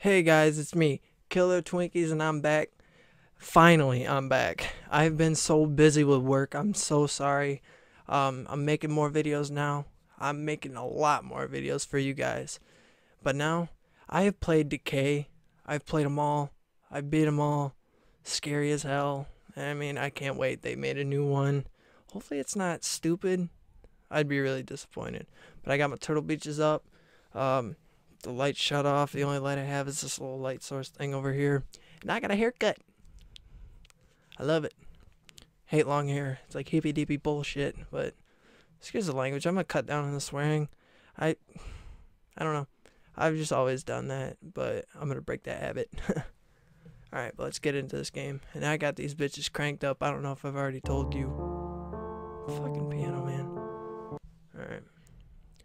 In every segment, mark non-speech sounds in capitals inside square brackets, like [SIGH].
Hey guys, it's me, Killer Twinkys, and I'm back. Finally, I'm back. I've been so busy with work. I'm so sorry. Um, I'm making more videos now. I'm making a lot more videos for you guys. But now, I have played Decay. I've played them all. I beat them all. Scary as hell. I mean, I can't wait. They made a new one. Hopefully, it's not stupid. I'd be really disappointed. But I got my Turtle Beaches up. Um, the light shut off. The only light I have is this little light source thing over here. And I got a haircut. I love it. Hate long hair. It's like hippy dippy bullshit. But excuse the language. I'm gonna cut down on the swearing. I I don't know. I've just always done that, but I'm gonna break that habit. [LAUGHS] Alright, but let's get into this game. And I got these bitches cranked up. I don't know if I've already told you. Fucking piano man. Alright.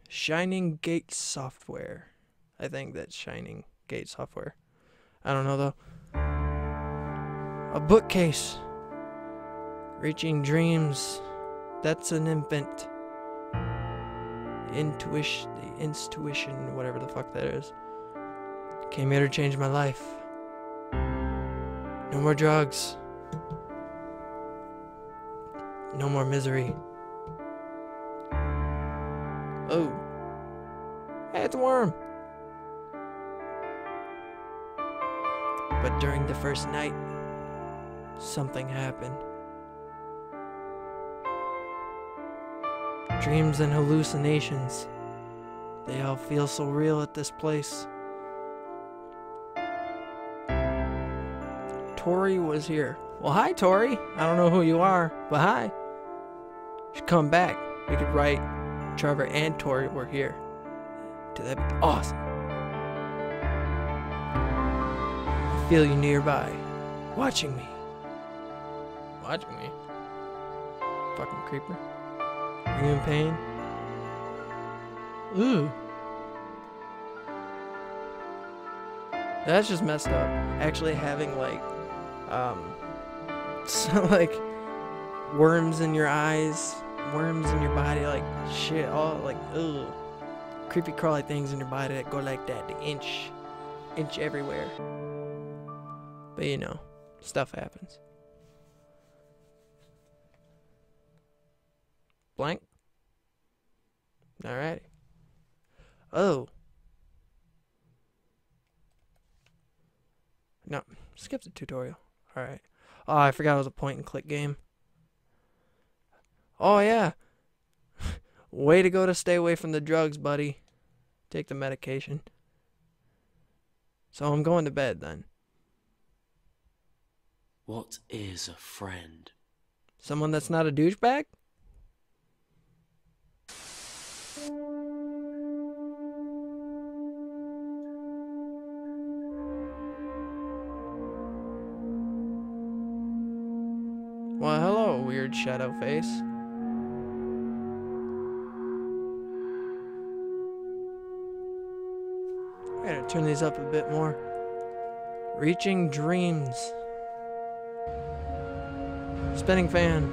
Shining Gate Software. I think that's Shining Gate Software. I don't know though. A bookcase. Reaching dreams. That's an infant. Intuition, the intuition, whatever the fuck that is. Came here to change my life. No more drugs. No more misery. Oh. Hey, it's a worm. But during the first night, something happened. Dreams and hallucinations. They all feel so real at this place. Tori was here. Well, hi, Tori. I don't know who you are, but hi. You should come back. We could write Trevor and Tori were here. Dude, that'd be awesome. Feel you nearby, watching me. Watching me? Fucking creeper. Are you in pain? Ooh. That's just messed up. Actually having like, um, [LAUGHS] so like worms in your eyes, worms in your body, like shit, all like, ugh. Creepy crawly things in your body that go like that, the inch, inch everywhere. But you know, stuff happens. Blank? Alrighty. Oh. No, skip the tutorial. Alright. Oh, I forgot it was a point and click game. Oh, yeah. [LAUGHS] Way to go to stay away from the drugs, buddy. Take the medication. So I'm going to bed then. What is a friend? Someone that's not a douchebag? Well, hello, weird shadow face. I gotta turn these up a bit more. Reaching dreams. Spinning fan.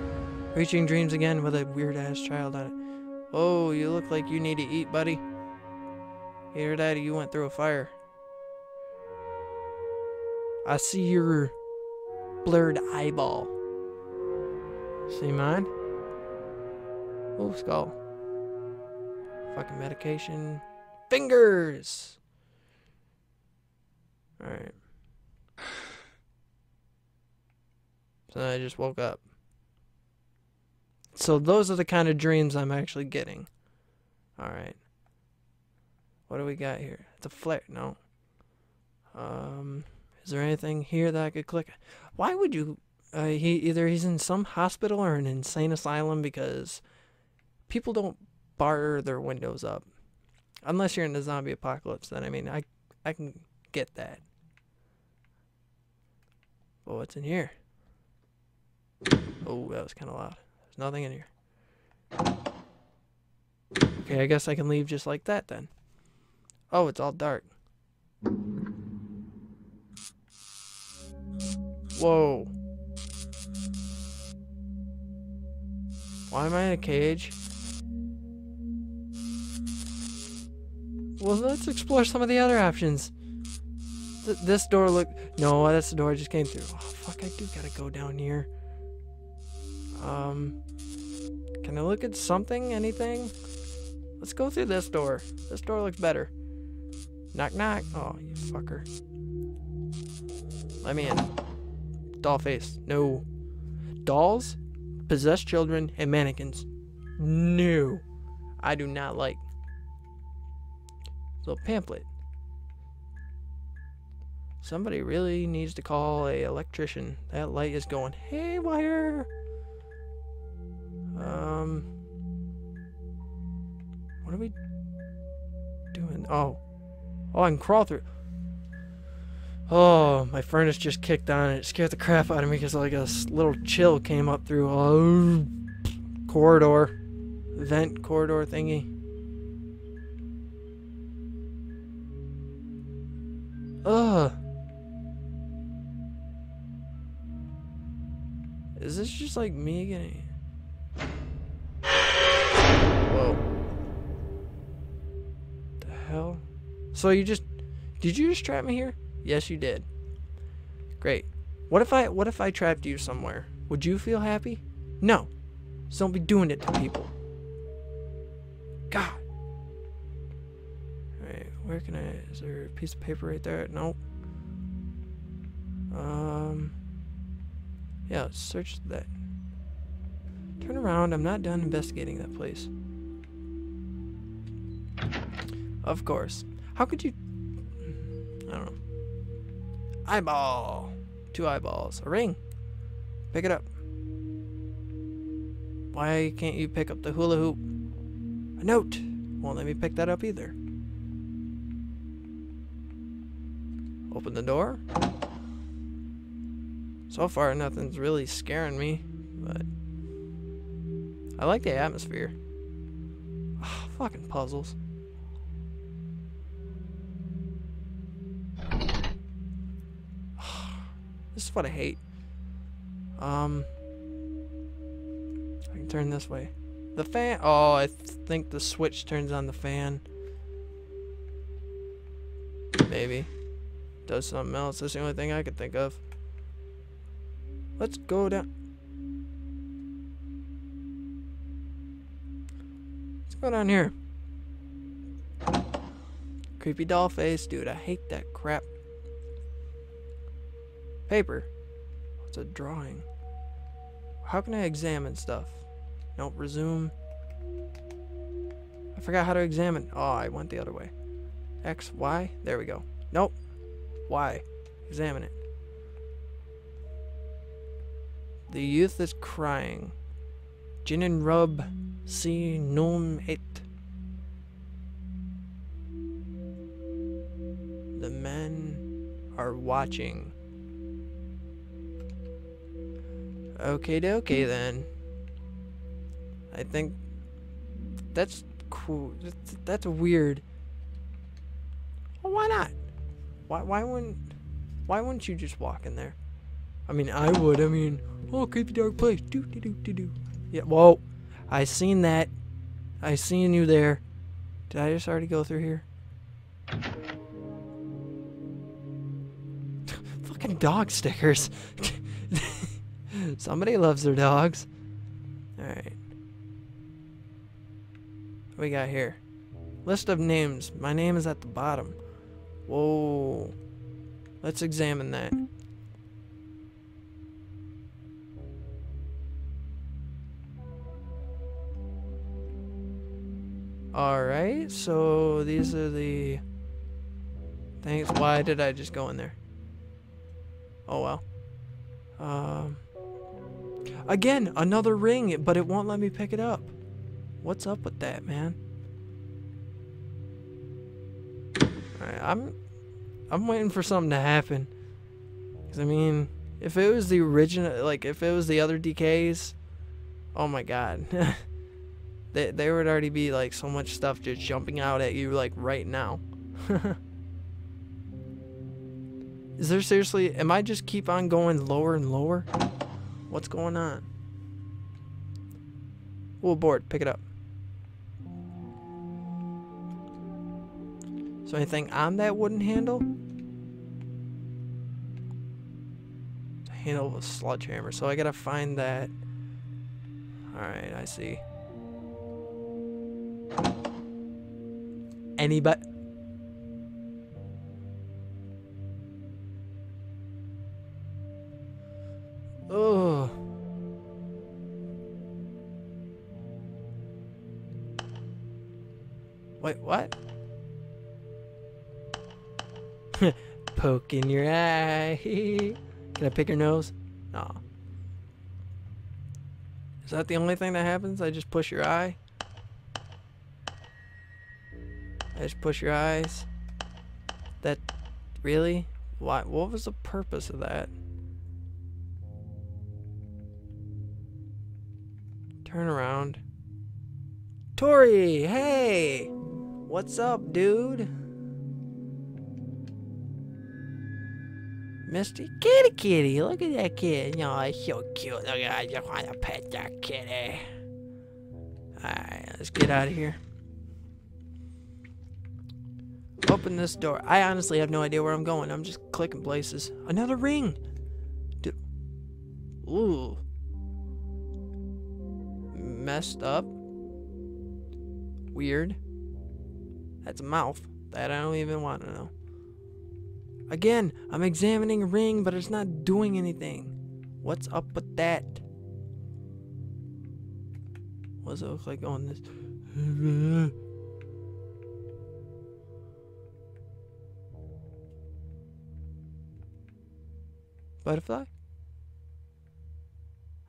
Reaching dreams again with a weird ass child on it. Oh, you look like you need to eat, buddy. Here, daddy, you went through a fire. I see your blurred eyeball. See mine? Oh, skull. Fucking medication. Fingers! Alright. So I just woke up. So those are the kind of dreams I'm actually getting. Alright. What do we got here? It's a flare. No. Um, is there anything here that I could click? Why would you uh, he either he's in some hospital or an insane asylum because people don't bar their windows up unless you're in the zombie apocalypse. Then I mean, I I can get that. But what's in here? Oh, that was kind of loud. There's nothing in here. Okay, I guess I can leave just like that then. Oh, it's all dark. Whoa. Why am I in a cage? Well, let's explore some of the other options. Th this door look. No, that's the door I just came through. Oh, fuck, I do gotta go down here. Um. Can I look at something? Anything? Let's go through this door. This door looks better. Knock, knock. Oh, you fucker. Let me in. Doll face. No. Dolls, possessed children, and mannequins. No. I do not like. Little pamphlet. Somebody really needs to call a electrician. That light is going haywire. Um, what are we doing? Oh, oh, I can crawl through. Oh, my furnace just kicked on. It scared the crap out of me because like a little chill came up through a corridor, vent corridor thingy. Ugh. Is this just like me getting... So you just... Did you just trap me here? Yes, you did. Great. What if I what if I trapped you somewhere? Would you feel happy? No. So don't be doing it to people. God. Alright, where can I is there a piece of paper right there? Nope. Um Yeah, let's search that. Turn around, I'm not done investigating that place. Of course. How could you I don't know. Eyeball. Two eyeballs. A ring. Pick it up. Why can't you pick up the hula hoop? A note. Won't let me pick that up either. Open the door. So far, nothing's really scaring me, but I like the atmosphere. Oh, fucking puzzles. This is what I hate. Um, I can turn this way. The fan. Oh, I th think the switch turns on the fan. Maybe. Does something else. That's the only thing I could think of. Let's go down. Let's go down here. Creepy doll face. Dude, I hate that crap. Paper. What's a drawing? How can I examine stuff? Nope, resume. I forgot how to examine. Oh, I went the other way. X, Y. There we go. Nope. Y. Examine it. The youth is crying. Gin and rub. Si num et. The men are watching. Okay, okay then. I think that's cool. That's, weird. Well, why not? Why why wouldn't why wouldn't you just walk in there? I mean, I would. I mean, oh, creepy dark place. Do do do do do. Yeah. Whoa. I seen that. I seen you there. Did I just already go through here? [LAUGHS] Fucking dog stickers. [LAUGHS] Somebody loves their dogs. Alright. What we got here? List of names. My name is at the bottom. Whoa. Let's examine that. Alright, so these are the things. Why did I just go in there? Oh well. Um. Again, another ring, but it won't let me pick it up. What's up with that, man? Alright, I'm I'm waiting for something to happen. Cause I mean, if it was the original, like if it was the other Decays, oh my god, [LAUGHS] they, there would already be like so much stuff just jumping out at you like right now. [LAUGHS] Is there seriously? Am I just keep on going lower and lower? What's going on? Wood board, pick it up. So anything on that wooden handle? The handle of a sledgehammer. So I gotta find that. Alright, I see. Anybody? In your eye. [LAUGHS] Can I pick your nose? No. Is that the only thing that happens? I just push your eye? I just push your eyes? That really? Why what was the purpose of that? Turn around. Tori, hey! What's up, dude? Misty kitty kitty, look at that kid. No, it's so cute. Look at I just want to pet that kitty. Alright, let's get out of here. Open this door. I honestly have no idea where I'm going. I'm just clicking places. Another ring! Dude. Ooh. Messed up. Weird. That's a mouth. That I don't even want to know. Again, I'm examining ring, but it's not doing anything. What's up with that? What does it look like on this? Butterfly?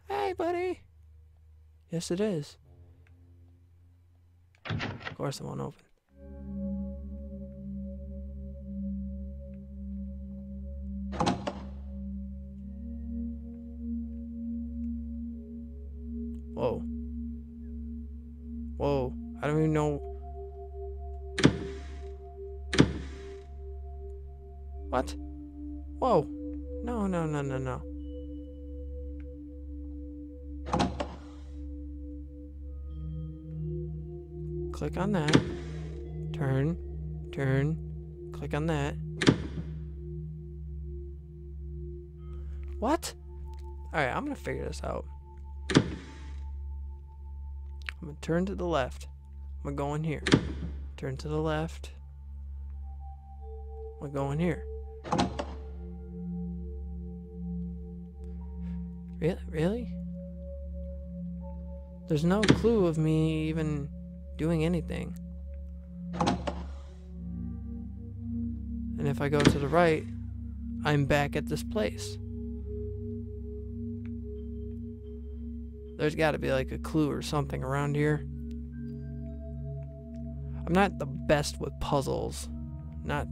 Hey, buddy. Yes, it is. Of course, it won't open. No, no, no. Click on that. Turn. Turn. Click on that. What? Alright, I'm gonna figure this out. I'm gonna turn to the left. I'm gonna go in here. Turn to the left. I'm gonna go in here. Really? Really? There's no clue of me even doing anything. And if I go to the right, I'm back at this place. There's got to be like a clue or something around here. I'm not the best with puzzles. Not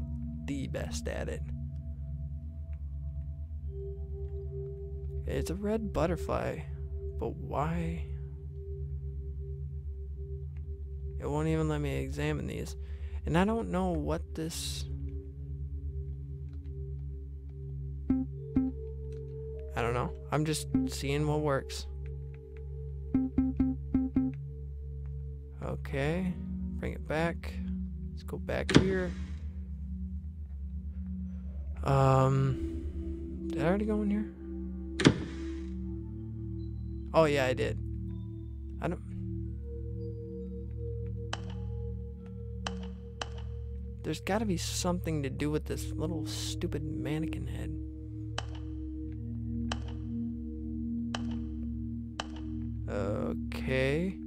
the best at it. It's a red butterfly, but why? It won't even let me examine these. And I don't know what this... I don't know. I'm just seeing what works. Okay. Bring it back. Let's go back here. Um... Did I already go in here? Oh yeah, I did. I don't... There's got to be something to do with this little stupid mannequin head. Okay.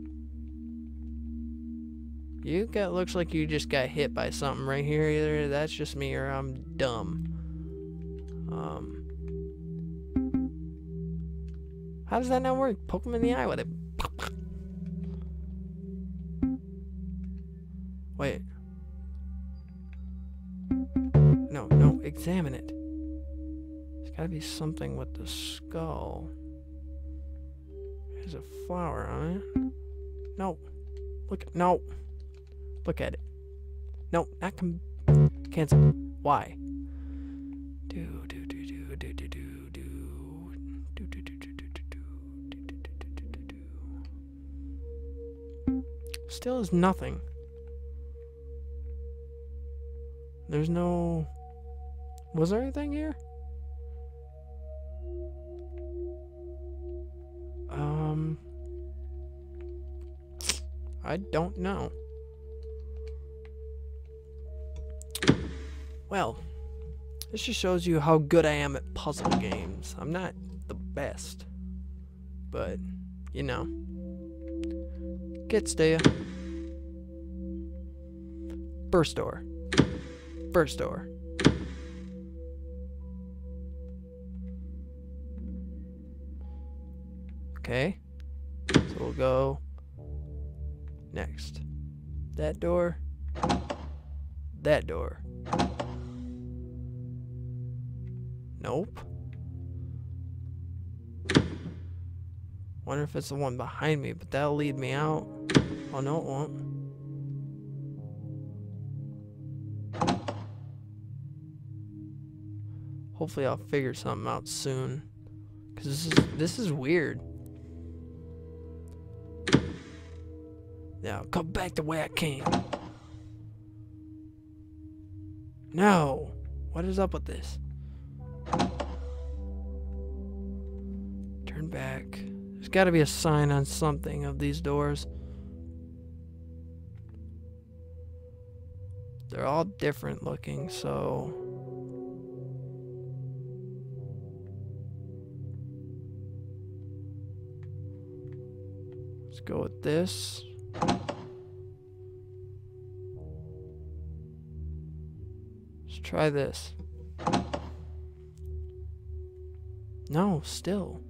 You got looks like you just got hit by something right here. Either that's just me or I'm dumb. Um. How does that not work? Poke him in the eye with it. Wait. No, no, examine it. There's gotta be something with the skull. There's a flower on it. No. Look, no. Look at it. No, not com- cancel. Why? Do, do, do, do, do, do, do, still is nothing. There's no... Was there anything here? Um... I don't know. Well, this just shows you how good I am at puzzle games. I'm not the best, but, you know gets to you. First door. First door. Okay. So we'll go next. That door. That door. Nope. Wonder if it's the one behind me, but that'll lead me out. Oh no, it won't. Hopefully I'll figure something out soon. Cause this is this is weird. Now come back the way I came. No. What is up with this? Turn back. There's got to be a sign on something of these doors. They're all different looking, so Let's go with this. Let's try this. No, still.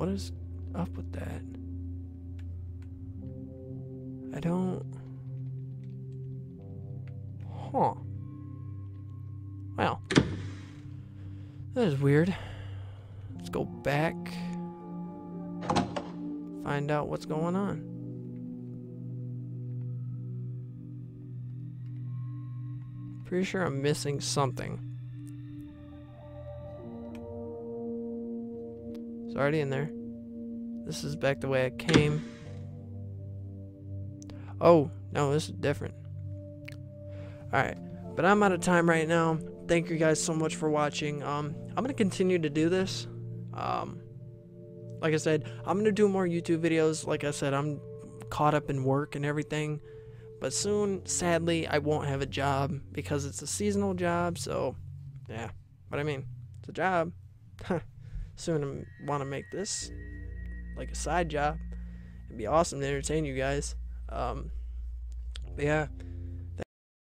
What is up with that? I don't. Huh. Well, that is weird. Let's go back find out what's going on. Pretty sure I'm missing something. Already in there. This is back the way I came. Oh, no, this is different. Alright, but I'm out of time right now. Thank you guys so much for watching. Um, I'm going to continue to do this. Um, like I said, I'm gonna do more YouTube videos. Like I said, I'm caught up in work and everything. But soon, sadly, I won't have a job because it's a seasonal job. So, yeah. But I mean, it's a job. [LAUGHS] soon I want to make this like a side job. It'd be awesome to entertain you guys. Um, but yeah.